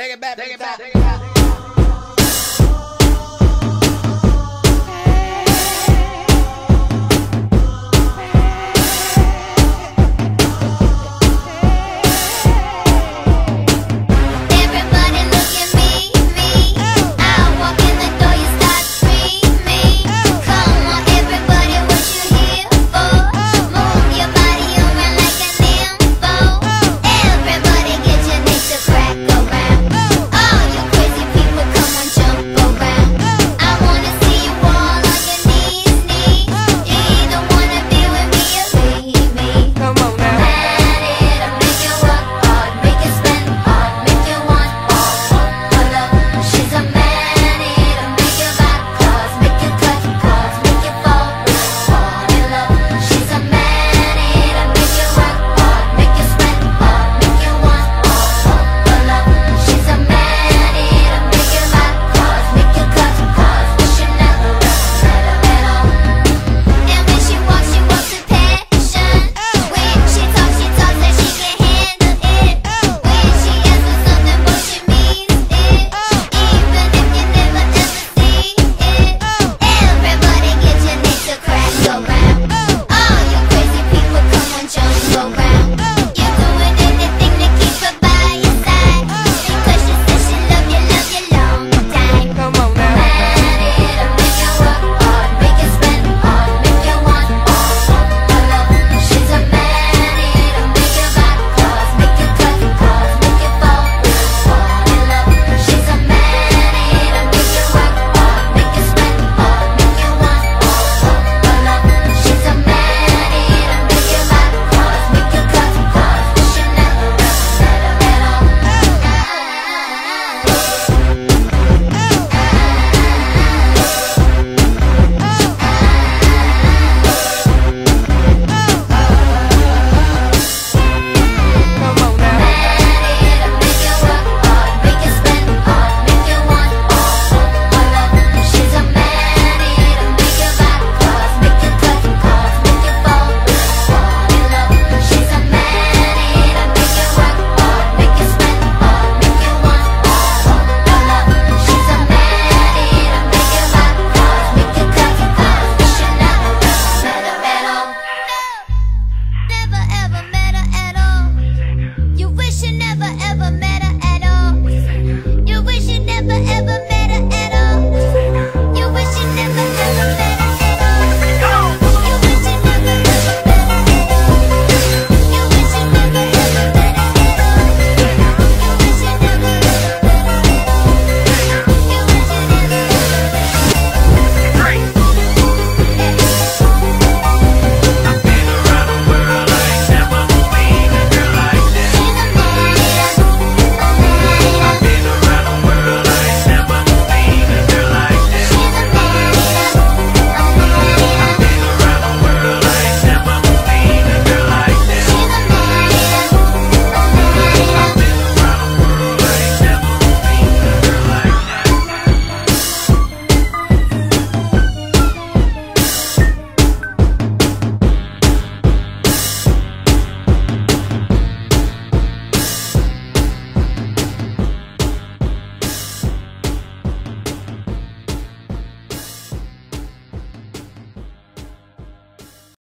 Take it back, take it back, take it back.